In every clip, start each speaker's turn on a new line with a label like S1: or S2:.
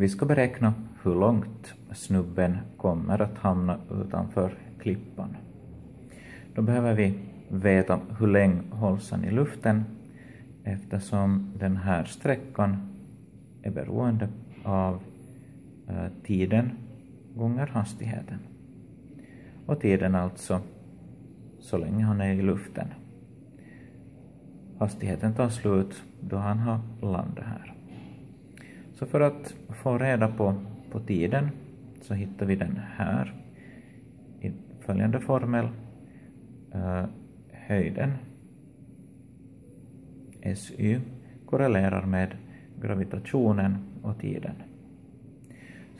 S1: Vi ska beräkna hur långt snubben kommer att hamna utanför klippan. Då behöver vi veta hur länge hålls han i luften eftersom den här sträckan är beroende av eh, tiden gånger hastigheten. Och tiden alltså så länge han är i luften. Hastigheten tar slut då han har landat här. Så för att få reda på, på tiden så hittar vi den här i följande formel. Uh, höjden SY korrelerar med gravitationen och tiden.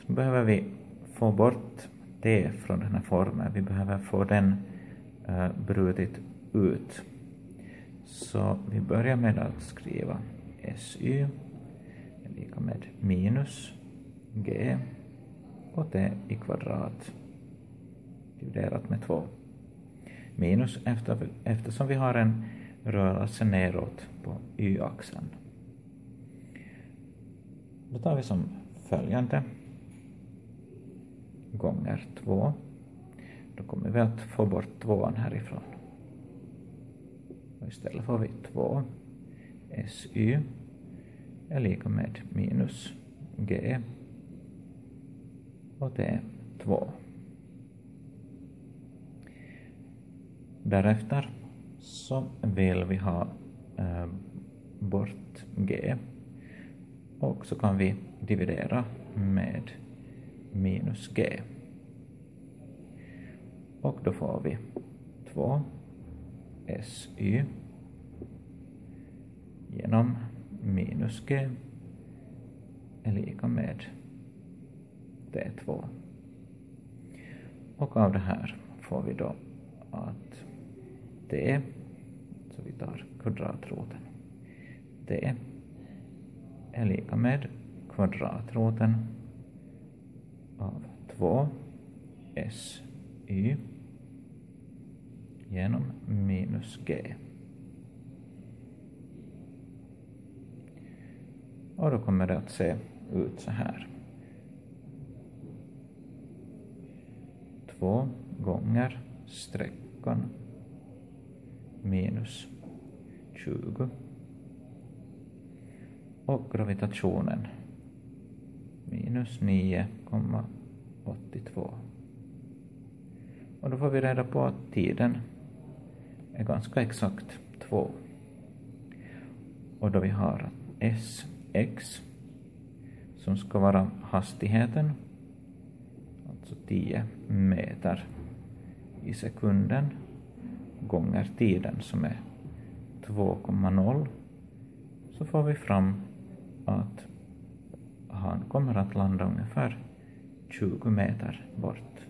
S1: Så behöver vi få bort T från den här formeln. Vi behöver få den uh, brutit ut. Så vi börjar med att skriva SY är lika med minus G och T i kvadrat dividerat med 2. Minus efter, eftersom vi har en rörelse neråt på y-axeln. Då tar vi som följande gånger 2. Då kommer vi att få bort tvåan härifrån. Och istället får vi 2 SY är lika med minus G och t2. Därefter så vill vi ha eh, bort G och så kan vi dividera med minus G. Och då får vi 2 SY genom minus G är lika med T2. Och av det här får vi då att T, så vi tar kvadratroten, T är lika med kvadratroten av 2 SY genom minus G. Och då kommer det att se ut så här. Två gånger sträckan minus 20 och gravitationen minus 9,82. Och då får vi reda på att tiden är ganska exakt 2. Och då vi har s x som ska vara hastigheten, alltså 10 meter i sekunden gånger tiden som är 2,0 så får vi fram att han kommer att landa ungefär 20 meter bort.